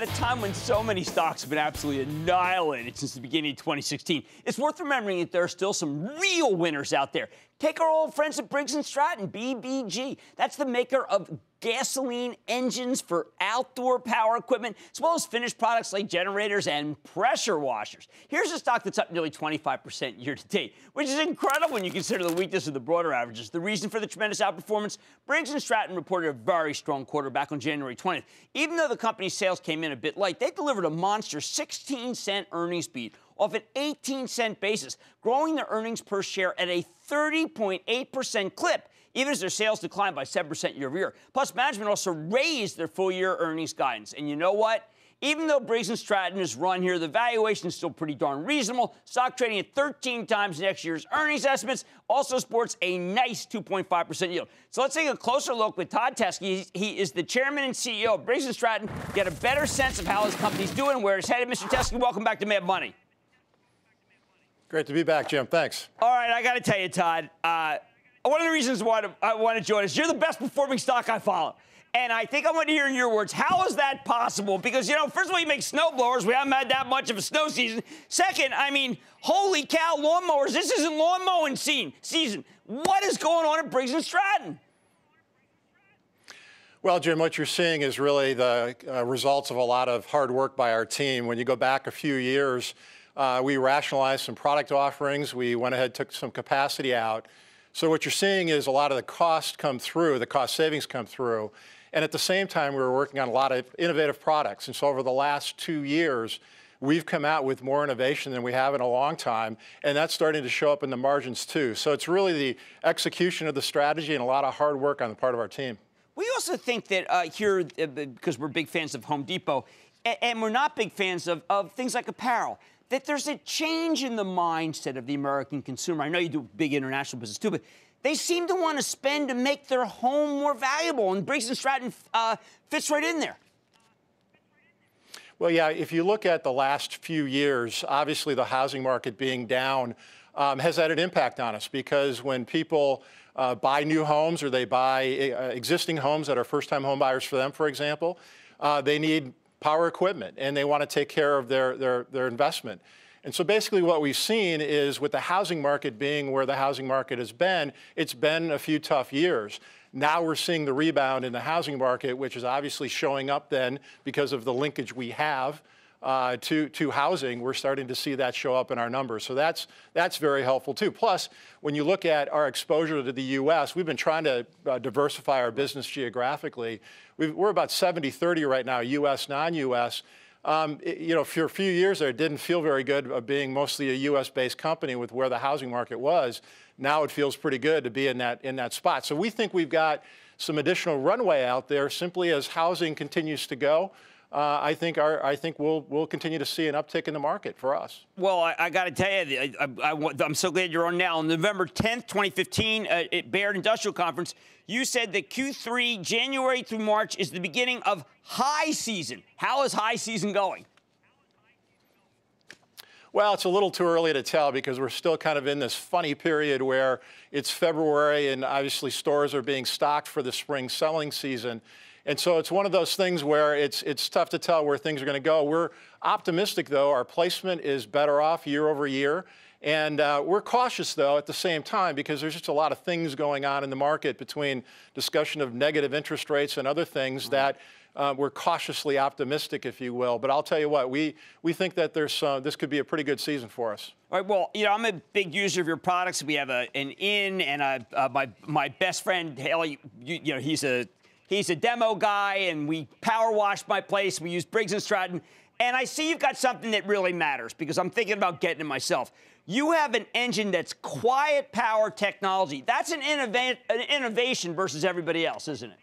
At a time when so many stocks have been absolutely annihilated since the beginning of 2016, it's worth remembering that there are still some real winners out there. Take our old friends at Briggs & Stratton, BGG. That's the maker of gasoline engines for outdoor power equipment, as well as finished products like generators and pressure washers. Here's a stock that's up nearly 25% year to date, which is incredible when you consider the weakness of the broader averages. The reason for the tremendous outperformance, Briggs & Stratton reported a very strong quarter back on January 20th. Even though the company's sales came in a bit light, they delivered a monster 16 cent earnings beat off an 18 cent basis, growing their earnings per share at a 30.8% clip even as their sales declined by 7% year over year. Plus, management also raised their full year earnings guidance. And you know what? Even though Briggs & Stratton is run here, the valuation is still pretty darn reasonable. Stock trading at 13 times next year's earnings estimates also sports a nice 2.5% yield. So let's take a closer look with Todd Teske. He is the chairman and CEO of Briggs & Stratton. Get a better sense of how his company's doing where it's headed. Mr. Teske, welcome back to Mad Money. Great to be back, Jim. Thanks. All right, I got to tell you, Todd. Uh, one of the reasons why I want to join us, you're the best performing stock I follow. And I think I want to hear in your words, how is that possible? Because, you know, first of all, you make snow blowers. We haven't had that much of a snow season. Second, I mean, holy cow, lawnmowers. This isn't lawn mowing scene, season. What is going on at Briggs & Stratton? Well, Jim, what you're seeing is really the uh, results of a lot of hard work by our team. When you go back a few years, uh, we rationalized some product offerings. We went ahead, took some capacity out. So what you're seeing is a lot of the cost come through, the cost savings come through. And at the same time, we were working on a lot of innovative products. And so over the last two years, we've come out with more innovation than we have in a long time, and that's starting to show up in the margins too. So it's really the execution of the strategy and a lot of hard work on the part of our team. We also think that uh, here, uh, because we're big fans of Home Depot, and we're not big fans of, of things like apparel that there's a change in the mindset of the American consumer. I know you do big international business too, but they seem to want to spend to make their home more valuable, and Briggs & Stratton uh, fits right in there. Well, yeah, if you look at the last few years, obviously the housing market being down um, has had an impact on us because when people uh, buy new homes or they buy uh, existing homes that are first-time home buyers for them, for example, uh, they need power equipment and they want to take care of their, their, their investment. And so basically what we've seen is with the housing market being where the housing market has been, it's been a few tough years. Now we're seeing the rebound in the housing market, which is obviously showing up then because of the linkage we have uh, to, to housing, we're starting to see that show up in our numbers. So that's, that's very helpful too. Plus, when you look at our exposure to the U.S., we've been trying to uh, diversify our business geographically. we are about 70-30 right now, U.S., non-U.S. Um, you know, for a few years there, it didn't feel very good of being mostly a U.S.-based company with where the housing market was. Now it feels pretty good to be in that, in that spot. So we think we've got some additional runway out there simply as housing continues to go uh, I think our, I think we'll we'll continue to see an uptick in the market for us. Well, I, I got to tell you, I, am so glad you're on now. On November 10th, 2015, uh, at Baird Industrial Conference, you said that Q3, January through March, is the beginning of high season. How is high season going? Well, it's a little too early to tell because we're still kind of in this funny period where it's February and obviously stores are being stocked for the spring selling season. And so it's one of those things where it's, it's tough to tell where things are going to go. We're optimistic, though. Our placement is better off year over year. And uh, we're cautious, though, at the same time, because there's just a lot of things going on in the market between discussion of negative interest rates and other things mm-hmm. that uh, we're cautiously optimistic, if you will. But I'll tell you what, we, we think that there's, uh, this could be a pretty good season for us. All right, well, you know, I'm a big user of your products. We have a, an inn, and a, uh, my, my best friend, Haley, you, you know, he's a He's a demo guy, and we power washed my place. We use Briggs & Stratton. And I see you've got something that really matters because I'm thinking about getting it myself. You have an engine that's quiet power technology. That's an, innova- an innovation versus everybody else, isn't it?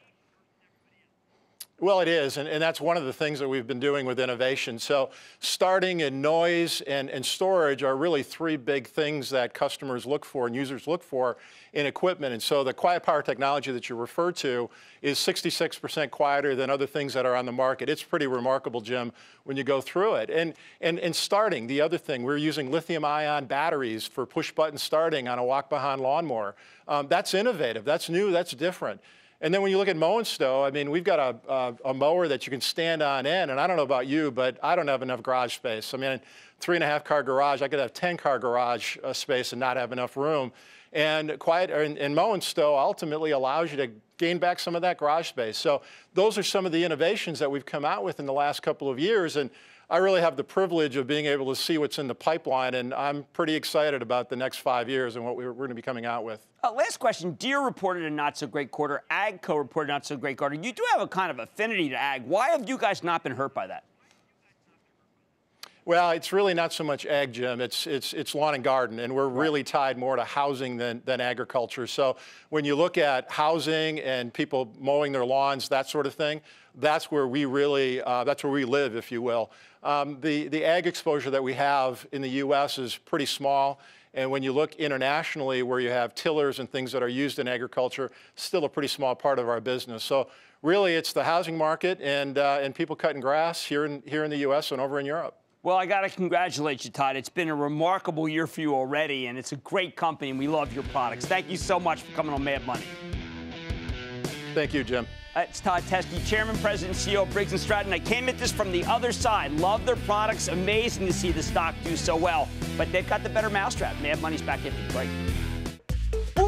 Well, it is, and, and, that's one of the things that we've been doing with innovation. So starting in noise and, and storage are really three big things that customers look for and users look for in equipment. And so the quiet power technology that you refer to is 66% quieter than other things that are on the market. It's pretty remarkable, Jim, when you go through it. And, and, and starting, the other thing, we're using lithium ion batteries for push button starting on a walk behind lawnmower. Um, that's innovative, that's new, that's different. And then when you look at mow and stow, I mean, we've got a, a, a, mower that you can stand on end. And I don't know about you, but I don't have enough garage space. I mean, three and a half car garage, I could have 10 car garage uh, space and not have enough room. And quiet and, and mow and stow ultimately allows you to gain back some of that garage space. So those are some of the innovations that we've come out with in the last couple of years. And I really have the privilege of being able to see what's in the pipeline, and I'm pretty excited about the next five years and what we're, going to be coming out with. Uh, last question. Deere reported a not so great quarter. AGCO reported not so great quarter. You do have a kind of affinity to ag. Why have you guys not been hurt by that? Well, it's really not so much ag, Jim. It's, it's, it's lawn and garden, and we're really tied more to housing than, than agriculture. So when you look at housing and people mowing their lawns, that sort of thing, that's where we really, uh, that's where we live, if you will. Um, the, the ag exposure that we have in the U.S. is pretty small. And when you look internationally, where you have tillers and things that are used in agriculture, still a pretty small part of our business. So really, it's the housing market and, uh, and people cutting grass here in, here in the U.S. and over in Europe. Well, I got to congratulate you, Todd. It's been a remarkable year for you already, and it's a great company, and we love your products. Thank you so much for coming on Mad Money. Thank you, Jim. It's Todd Teske, Chairman, President, CEO of Briggs & Stratton. I came at this from the other side. Love their products. Amazing to see the stock do so well. But they've got the better mousetrap. Mad Money's back in. Great.